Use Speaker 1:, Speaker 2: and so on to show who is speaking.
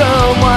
Speaker 1: someone